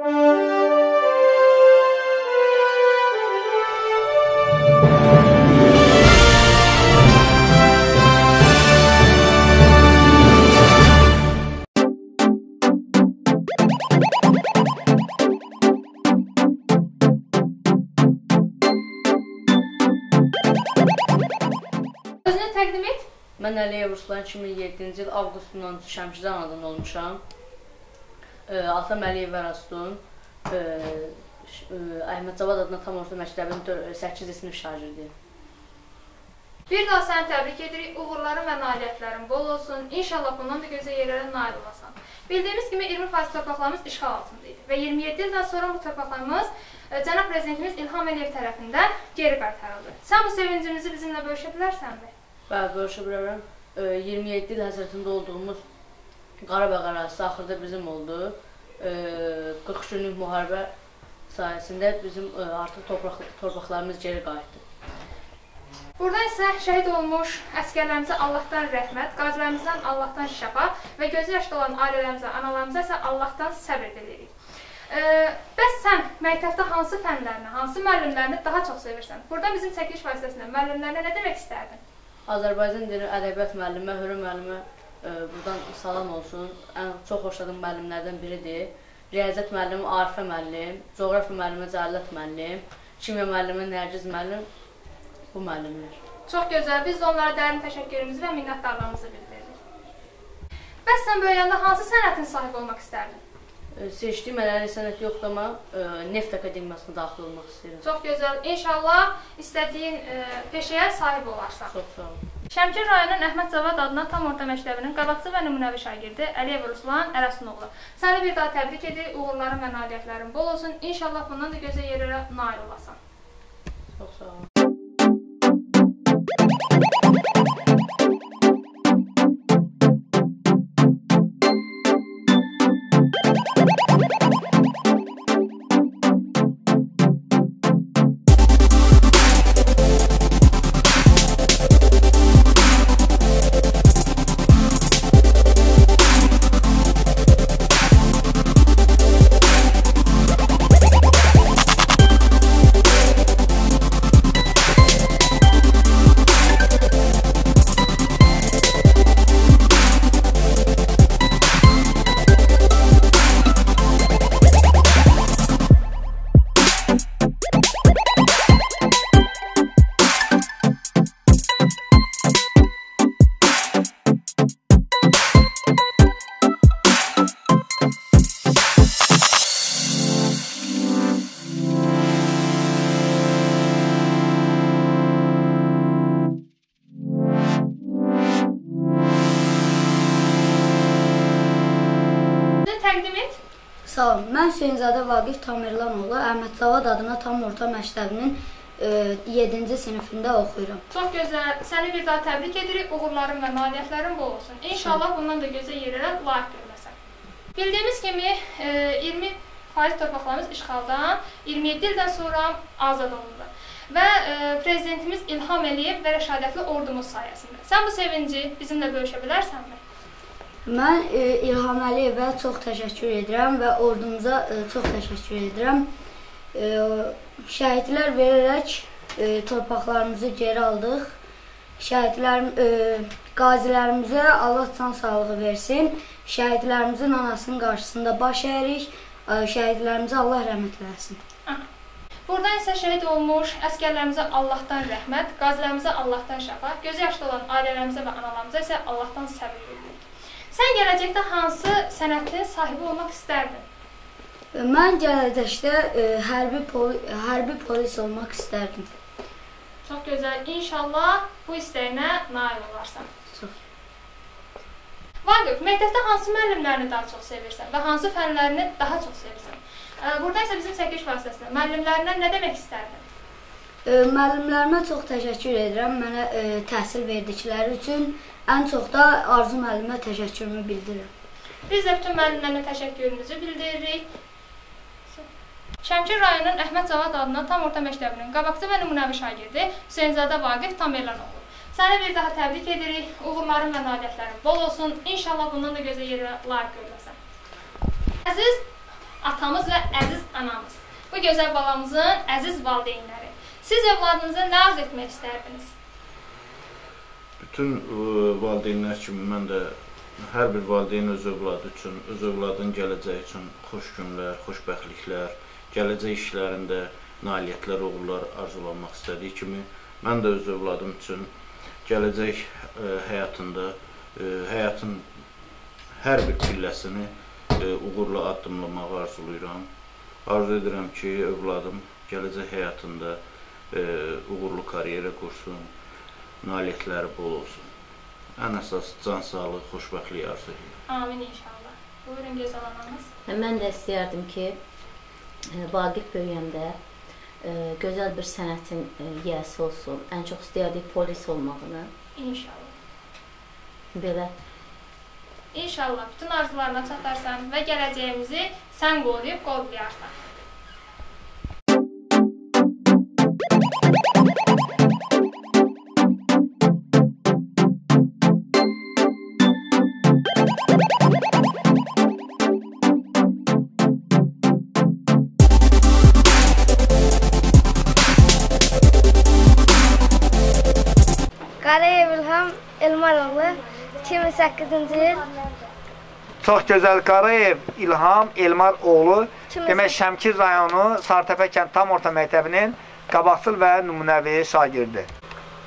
Özünü təqdim et. Mən Əliyev Ruslan 2007-ci il avqustun 13-ü Şəmkirdə anadan olmuşam. Atam Əliyev e, Əhməd Cavad adına tam orta məktəbin 8 sinif şagirdiyəm. Bir daha səni təbrik edirik. Uğurların və nailiyyətlərin bol olsun. İnşallah bundan da gözəl yerlərə nail olasan. Bildiyimiz kimi 20% torpaqlarımız işğal altında idi və 27 ildən sonra bu torpaqlarımız cənab prezidentimiz İlham Əliyev tərəfindən geri qaytarıldı. Sən bu sevincimizi bizimlə bölüşə bilərsənmi? Bəli, bölüşə bilərəm. E, 27 il həsrətində olduğumuz Qarabağ ərazisi axırda bizim oldu. E, 43 günlük müharibə sayəsində bizim e, artıq torpaq torpaqlarımız geri qayıtdı. Burada isə şəhid olmuş əskərlərimizə Allahdan rəhmət, qazilərimizdən Allahdan şəfa və gözü yaşda olan ailələrimizə, analarımıza isə Allahdan səbr diləyirik. E, bəs sən məktəbdə hansı fənlərini, hansı müəllimlərini daha çox sevirsən? Burada bizim çəkiliş vasitəsilə müəllimlərinə nə demək istərdin? Azərbaycan dili ədəbiyyat müəllimə, Hürrə müəllimə buradan salam olsun. Ən çox xoşladığım müəllimlərdən biridir. Riyaziyyat müəllimi Arifə müəllim, coğrafiya müəllimi Cəlilət müəllim, kimya müəllimi Nərgiz müəllim bu müəllimlər. Çox gözəl. Biz də onlara dərin təşəkkürümüzü və minnətdarlığımızı bildiririk. Bəs sən böyüyəndə hansı sənətin sahibi olmaq istərdin? Seçdiyim əlləri sənət yoxdur, amma e, Neft Akademiyasına daxil olmaq istəyirəm. Çox gözəl. İnşallah istədiyin e, peşəyə sahib olarsan. Çox sağ olun. Şəmkir rayonunun Əhməd Cavad adına tam orta məktəbinin qabaqcı və nümunəvi şagirdi Əliyev Ruslan Ərəsunoğlu. Səni bir daha təbrik edirik. Uğurların və nailiyyətlərin bol olsun. İnşallah bundan da gözəl yerlərə nail olasan. Çox sağ olun. Olun. Mən Hüseynzadə Vaqif Tamerlanoğlu Əhməd Cavad adına tam orta məktəbinin 7-ci sinifində oxuyuram. Çox gözəl. Səni bir daha təbrik edirik. Uğurların və nailiyyətlərin bol olsun. İnşallah bundan da gözəl yerlərə layiq görməsən. Bildiyimiz kimi e, 20 faiz torpaqlarımız işğaldan 27 ildən sonra azad olundu. Və e, prezidentimiz İlham Əliyev və rəşadətli ordumuz sayəsində. Sən bu sevinci bizimlə bölüşə bilərsənmi? Mən e, İlham Əliyevə çox təşəkkür edirəm və ordumuza e, çox təşəkkür edirəm. E, şəhidlər verərək e, torpaqlarımızı geri aldıq. Şəhidlərim e, qazilərimizə Allah can sağlığı versin. Şəhidlərimizin anasının qarşısında baş əyirik. E, şəhidlərimizə Allah rəhmət eləsin. Burada isə şəhid olmuş əskərlərimizə Allahdan rəhmət, qazilərimizə Allahdan şəfa, gözü yaşlı olan ailələrimizə və analarımıza isə Allahdan səbir dilirik. Sən gələcəkdə hansı sənətin sahibi olmaq istərdin? E, Mən gələcəkdə e, hərbi poli hərbi polis olmaq istərdim. Çox gözəl. İnşallah bu istəyinə nail olarsan. Çox. Vaqif, məktəbdə hansı müəllimlərini daha çox sevirsən və hansı fənlərini daha çox sevirsən? Ə, Burada isə bizim çəkiliş vasitəsilə müəllimlərinə nə demək istərdin? Müəllimlərimə çox təşəkkür edirəm mənə e, təhsil verdikləri üçün. Ən çox da Arzu müəllimə təşəkkürümü bildirirəm. Biz də bütün müəllimlərinə təşəkkürümüzü bildiririk. Şəmkir rayonunun Əhməd Cavad adına tam orta məktəbinin qabaqcı və nümunəvi şagirdi Hüseynzadə Vaqif Tamerlanoğlu. Səni bir daha təbrik edirik. Uğurların və nailiyyətlərin bol olsun. İnşallah bundan da gözəl yerə layiq görüləsən. Əziz atamız və əziz anamız. Bu gözəl balamızın əziz valideynləri. Siz övladınıza nə arzu etmək istərdiniz? Bütün ə, valideynlər kimi mən də hər bir valideyn öz övladı üçün, öz övladının gələcəyi üçün xoş günlər, xoşbəxtliklər, gələcək işlərində nailiyyətlər, uğurlar arzulamaq istədiyi kimi mən də öz övladım üçün gələcək ə, həyatında ə, həyatın hər bir pilləsini ə, uğurla addımlamağı arzulayıram. Arzu edirəm ki, övladım gələcək həyatında uğurlu karyera qursun, nailiyyətləri bol olsun. Ən əsas can sağlıq, xoşbəxtlik arzu edirəm. Amin inşallah. Buyurun gözəl anamız. Mən də istəyərdim ki, e, Vaqif böyüyəndə e, gözəl bir sənətin e, yiyəsi olsun. Ən çox istəyərdik polis olmağını. İnşallah. Belə İnşallah bütün arzularına çatarsan və gələcəyimizi sən qoruyub qoruyarsan. 2008-ci il Çox gözəl Qarayev İlham Elmar oğlu. Demək Şəmkir rayonu Sartəpə kənd tam orta məktəbinin qabaqcıl və nümunəvi şagirdi.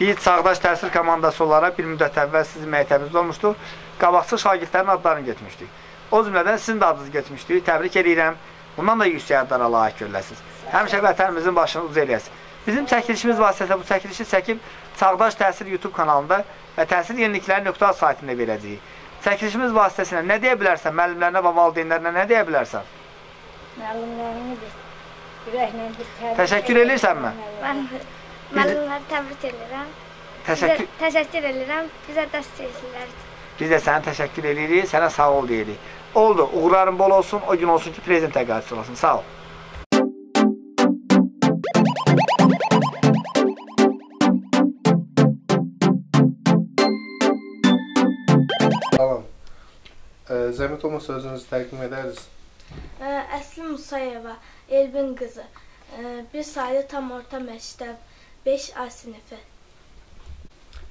Biz Çağdaş təhsil komandası olaraq bir müddət əvvəl sizin məktəbinizdə olmuşduq. Qabaqcıl şagirdlərin adlarını getmişdik. O cümlədən sizin də adınızı getmişdik. Təbrik edirəm. Bundan da yüksək adlara layiq görüləsiniz. Həmişə vətənimizin başını uc eləyəsiniz. Bizim çəkilişimiz vasitəsilə bu çəkilişi çəkib Çağdaş Təhsil YouTube kanalında və təhsil yenilikləri.az saytında verəcəyik. Çəkilişimiz vasitəsilə nə deyə bilərsən müəllimlərinə və valideynlərinə nə deyə bilərsən? müəllimlərini bir ürəklə bir təbrik Təşəkkür edirsənmi? Mən müəllimləri təbrik edirəm. Təşəkkür təşəkkür edirəm. Bizə dəstəkçilər üçün. Biz də sənə təşəkkür edirik, sənə sağ ol deyirik. Oldu, uğurların bol olsun, o gün olsun ki, prezident təqaüdçüsü olasın. Sağ ol. Zəhmət olmasa özünüzü təqdim edərsiniz. Əsli Musayeva, Elbin qızı. Ə, Bir saylı tam orta məktəb 5 A sinifi.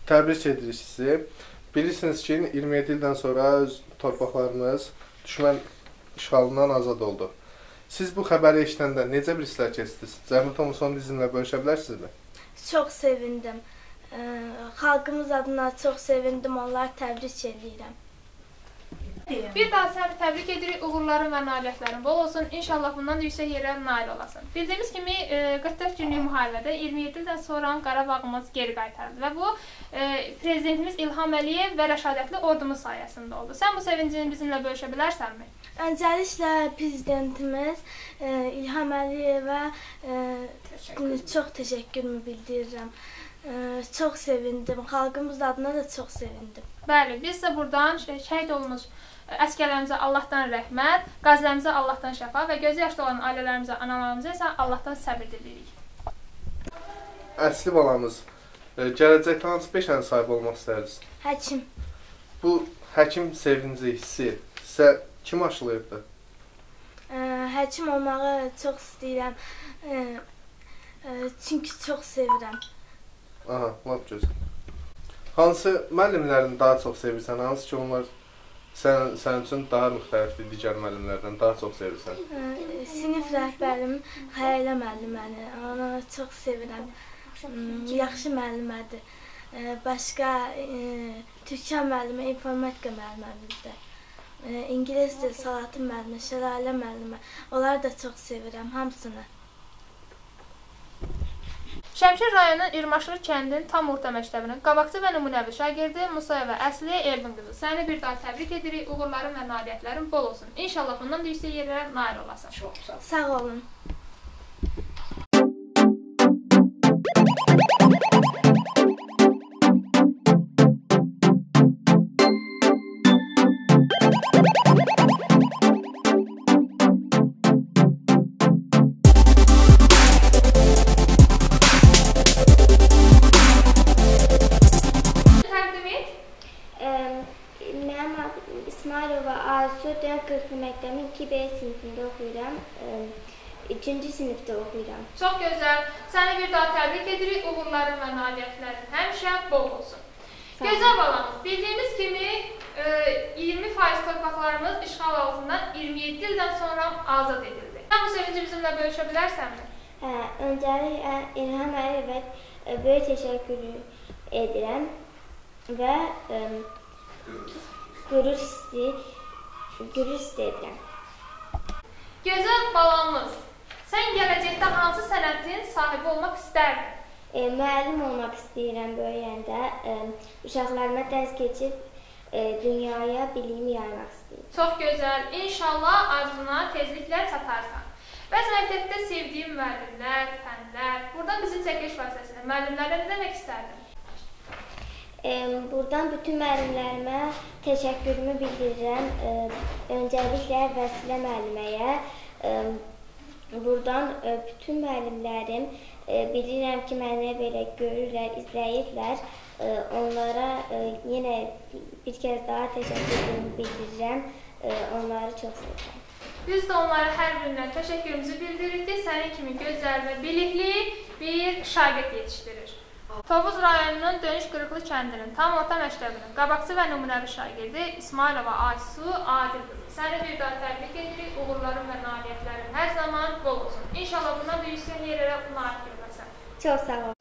Təbrik edirik sizi. Bilirsiniz ki, 27 ildən sonra öz torpaqlarımız düşmən işğalından azad oldu. Siz bu xəbəri eşidəndə necə bir hisslər keçdiniz? Zəhmət olmasa onu bizimlə bölüşə bilərsinizmi? Çox sevindim. Xalqımız adına çox sevindim. Onları təbrik edirəm. Bir daha səni təbrik edirik. Uğurların və nailiyyətlərin bol olsun. İnşallah bundan da yüksək yerlərə nail olasan. Bildiyimiz kimi e, 44 günlük müharibədə 27 ildən sonra Qarabağımız geri qaytarıldı və bu e, prezidentimiz İlham Əliyev və rəşadətli ordumuz sayəsində oldu. Sən bu sevincini bizimlə bölüşə bilərsənmi? Öncəliklə prezidentimiz ə, İlham Əliyevə çox təşəkkürümü bildirirəm. Ə, çox sevindim. Xalqımız adına da çox sevindim. Bəli, biz də burdan şə- şəhid olmuş ə, əsgərlərimizə Allahdan rəhmət, qazilərimizə Allahdan şəfa və gözü yaşlı olan ailələrimizə, analarımıza isə Allahdan səbir diləyirik. Əsli balamız, ə, gələcəkdə hansı peşənin sahibi olmaq istərdiniz? Həkim, Bu həkim sevinci hissi sizə kim aşılayıbdı? ə, həkim olmağı çox istəyirəm. Ə, çünki çox sevirəm. Aha, lap gözəl. Hansı müəllimlərini daha çox sevirsən? Hansı ki onlar sən sənin üçün daha müxtəlifdir digər müəllimlərdən daha çox sevirsən? Sinif rəhbərim Xəyalə müəlliməni, onu çox sevirəm. Hmm, Yaxşı müəllimədir. Başqa ə, Türkçə müəllimi, informatika müəllimimizdir. Ə, İngilis dil Salatın müəllimi, Şəlalə müəllimi. Onları da çox sevirəm, hamısını. Şəmşir rayonunun İrmaşlı kəndinin tam orta məktəbinin qabaqcı və nümunəvi şagirdi Musayeva Əsliyə Elvin qızı. Səni bir daha təbrik edirik. Uğurların və nailiyyətlərin bol olsun. İnşallah bundan da yüksək yerlərə nail olasan. Çox sağ ol. Sağ olun. Səni bir daha təbrik edirik. Uğurların və nailiyyətlərin həmişə bol olsun. Gözəl balamız, bildiyimiz kimi e, 20% torpaqlarımız işğal altından 27 ildən sonra azad edildi. Sən bu sevinci bizimlə bölüşə bilərsənmi? Hə, öncəliklə İlham Əliyevə e, böyük təşəkkür edirəm və ə, qürur hissi qürur hiss edirəm. Gözəl balamız, sən gələcəkdə hansı sənətin sahibi olmaq istərdin? E, müəllim olmaq istəyirəm böyüyəndə. E, uşaqlarıma dərs keçib e, dünyaya biliyimi yaymaq istəyirəm. Çox gözəl. İnşallah arzuna tezliklə çatarsan. Bəs məktəbdə sevdiyin müəllimlər, fənlər, buradan bizim çəkiliş vasitəsilə müəllimlərə nə demək istərdin? E, buradan bütün müəllimlərimə təşəkkürümü bildirirəm. E, öncəliklə Vəsilə müəlliməyə, e, buradan e, bütün müəllimlərim e, bilirəm ki, məni belə görürlər, izləyirlər. E, onlara yenə bir kəz daha təşəkkürümü bildirirəm. Onları çox sevirəm. Biz də onlara hər birindən təşəkkürümüzü bildiririk ki, sənin kimi gözəl və bilikli bir şagird yetişdirir. Tovuz rayonunun Dönüş Qırıqlı kəndinin tam orta məktəbinin qabaqçı və nümunəvi şagirdi İsmailova Aysu Adil. Səni bir daha təbrik edirik. Uğurların və nailiyyətlərin hər zaman bol olsun. İnşallah bundan da yüksək yerlərə nail görməsən. Çox sağ ol.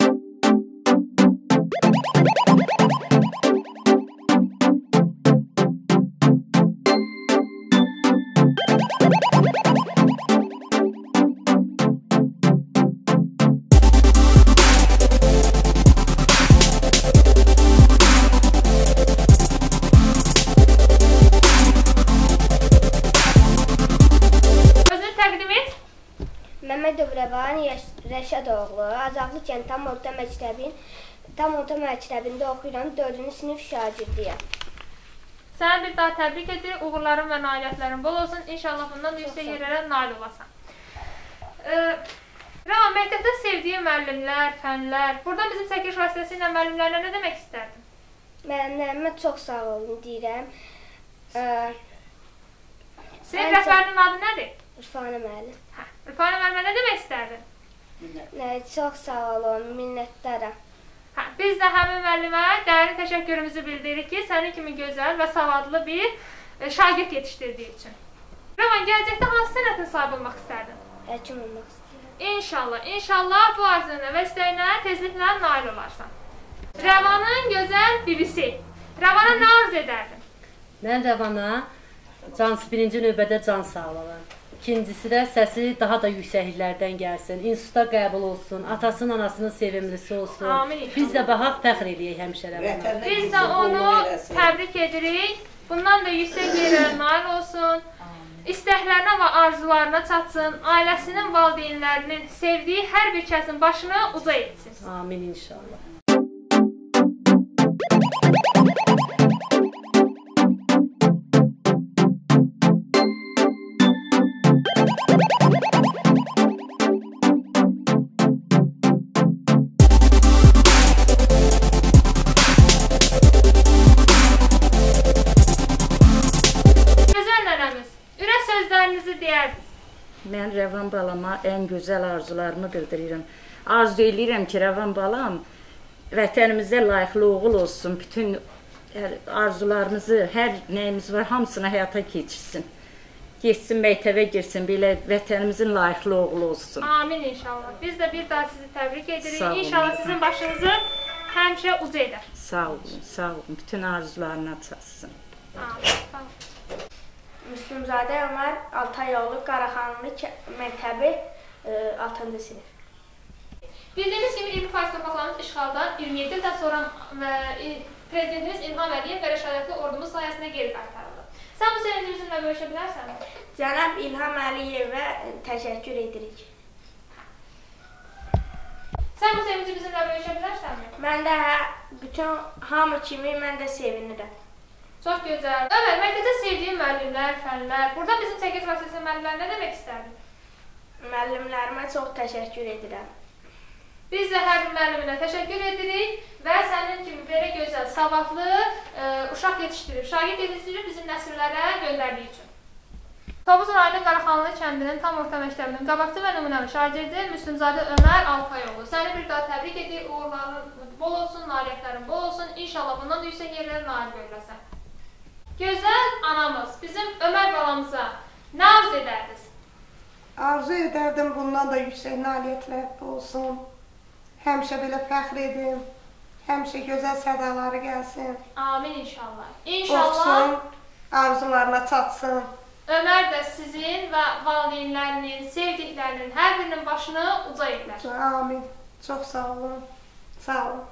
Rəşadoğlu, Azaqlı kənd tam orta məktəbin tam orta məktəbində oxuyuram. 4-cü sinif şagirdiyəm. Səni bir daha təbrik edirik. Uğurların və nailiyyətlərin bol olsun. İnşallah bundan da yüksək yerlərə nail olasan. Ee, Rəvan, məktəbdə sevdiyin müəllimlər, fənlər, buradan bizim çəkiliş vasitəsilə müəllimlərlə nə demək istərdin? Müəllimlərimə çox sağ olun deyirəm. Ən çox- rəhbərinin adı nədir? Urfanə müəllim. Hə, Rüfani müəllimə nə demək istərdin? Nə, çox sağ olun, minnətdaram. Hə, biz də həmin müəllimə dərin təşəkkürümüzü bildiririk ki, sənin kimi gözəl və savadlı bir e, şagird yetişdirdiyi üçün. Rəvan, gələcəkdə hansı sənətin sahibi olmaq istərdin? Həkim olmaq istəyirəm. İnşallah, inşallah bu arzuna və istəyinə tezliklə nail olarsan. Rəvanın gözəl bibisi. Rəvana nə arzu edərdin? Mən Rəvana cans birinci növbədə can sağlığı. İkincisi də səsi daha da yüksəkliklərdən gəlsin. İnstitutda qəbul olsun, atasının, anasının sevimlisi olsun. Amin. Biz də baxaq fəxr eləyək həmişə Rəvana. Biz də onu təbrik edirik. Bundan da yüksək yerlərə nail olsun. İstəklərinə və arzularına çatsın. Ailəsinin, valideynlərinin sevdiyi hər bir kəsin başını uca etsin. Amin inşallah. Rəvan balama ən gözəl arzularımı bildirirəm. Arzu eləyirəm ki, Rəvan balam vətənimizdə layıqlı oğul olsun. Bütün arzularımızı, hər nəyimiz var, hamısını həyata keçirsin. Getsin məktəbə girsin, belə vətənimizin layıqlı oğlu olsun. Amin inşallah. Biz də bir daha sizi təbrik edirik. İnşallah sizin başınızı həmişə uca edər. Sağ olun, sağ olun. Bütün arzularına çatsın. Amin. Müslümzadə Ömər Altayoğlu Qaraxanlı məktəbi 6-cı sinif. Bildiyimiz kimi 20 faiz torpaqlarımız işğaldan 27 ildən sonra e, prezidentimiz İlham Əliyev və rəşadətli ordumuz sayəsində geri qaytarıldı. Sən bu sevinci bizimlə bölüşə bilərsənmi? Cənab İlham Əliyevə təşəkkür edirik. Sən bu sevinci bizimlə bölüşə bilərsənmi? Mən də hə, bütün hamı kimi mən də sevinirəm. Çox gözəl. Ömər, məktəbdə sevdiyin müəllimlər, fənlər, burada bizim çəkiş vasitəsilə müəllimlər nə demək istərdin? Müəllimlərimə çox təşəkkür edirəm. Biz də hər bir müəlliminə təşəkkür edirik və sənin kimi belə gözəl, savadlı e, uşaq yetişdirib, şagird yetişdirib bizim nəsillərə göndərdiyi üçün. Tovuz rayonu Qaraxanlı kəndinin tam orta məktəbinin qabaqcı və nümunəvi şagirdi Müslümzadə Ömər Alpayoğlu. Səni bir daha təbrik edir. Uğurların bol olsun, nailiyyətlərin bol olsun. İnşallah bundan da yüksək yerlərə nail görüləsən. Gözəl anamız bizim Ömər balamıza nə arzu edərdiniz? Arzu edərdim bundan da yüksək nailiyyətlər olsun. Həmişə belə fəxr edim. Həmişə gözəl sədaları gəlsin. Amin inşallah. İnşallah Olsun, arzularına çatsın. Ömər də sizin və valideynlərinin, sevdiklərinin hər birinin başını uca edər. Amin. Çox sağ olun. Sağ olun.